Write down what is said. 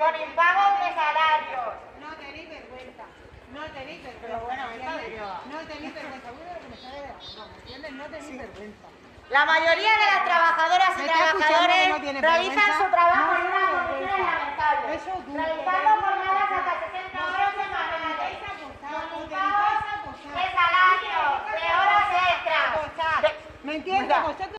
con impagos de salarios. No tenéis vergüenza. No tenéis vergüenza. Pero bueno. No tenéis vergüenza. Me la entiendes? No tenéis vergüenza. La mayoría de las trabajadoras y trabajadores no realizan su trabajo en una tiene lamentable, Eso realizando jornadas hasta 60 horas semanales, con impagos de salario, de horas extras. ¿Me entiendes?